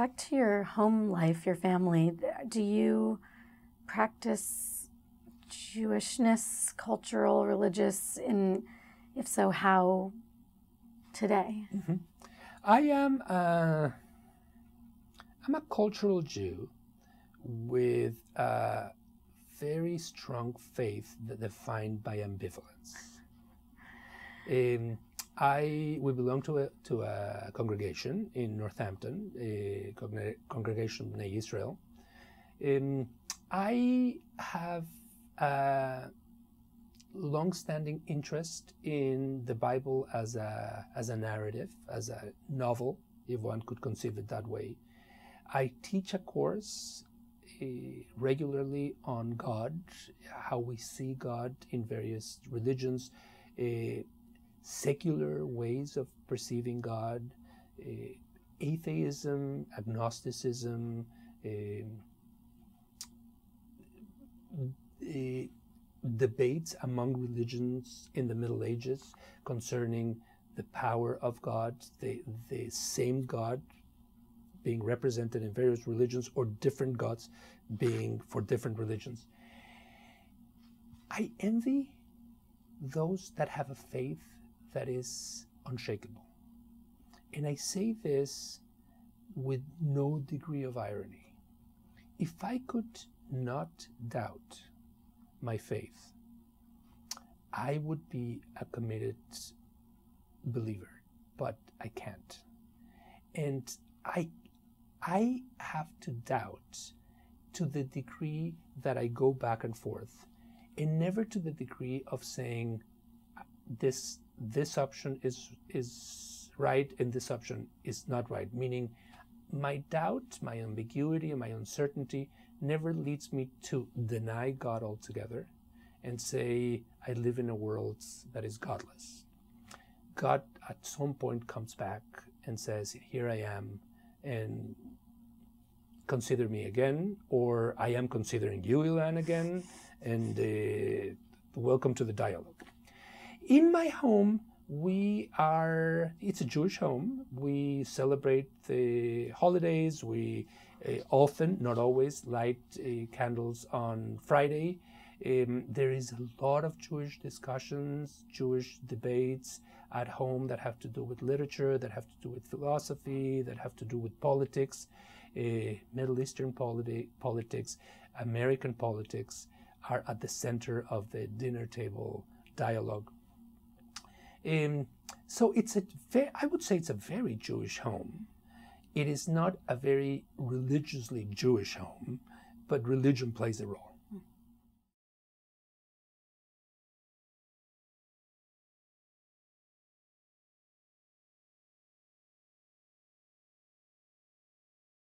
Back to your home life, your family. Do you practice Jewishness, cultural, religious, and if so, how today? Mm-hmm. I am a, I'm a cultural Jew with a very strong faith that defined by ambivalence. Um, I we belong to a to a congregation in Northampton, a congregation in Israel. Um, I have a long-standing interest in the Bible as a as a narrative, as a novel, if one could conceive it that way. I teach a course uh, regularly on God, how we see God in various religions, uh, secular ways of perceiving God, uh, atheism, agnosticism, debates among religions in the Middle Ages concerning the power of God, the, the same God being represented in various religions or different gods being for different religions. I envy those that have a faith that is unshakable. And I say this with no degree of irony. If I could not doubt my faith, I would be a committed believer, but I can't. And I I have to doubt to the degree that I go back and forth, and never to the degree of saying this this option is is right and this option is not right. Meaning, my doubt, my ambiguity, my uncertainty never leads me to deny God altogether and say I live in a world that is godless. God at some point comes back and says, "Here I am," and consider me again, or I am considering you, again, and uh, welcome to the dialogue. In my home, we are, it's a Jewish home. We celebrate the holidays. We uh, often, not always, light uh, candles on Friday. Um, there is a lot of Jewish discussions, Jewish debates at home that have to do with literature, that have to do with philosophy, that have to do with politics uh, Middle Eastern politi- politics, American politics are at the center of the dinner table dialogue. Um, so it's a ve- I would say it's a very Jewish home. It is not a very religiously Jewish home, but religion plays a role.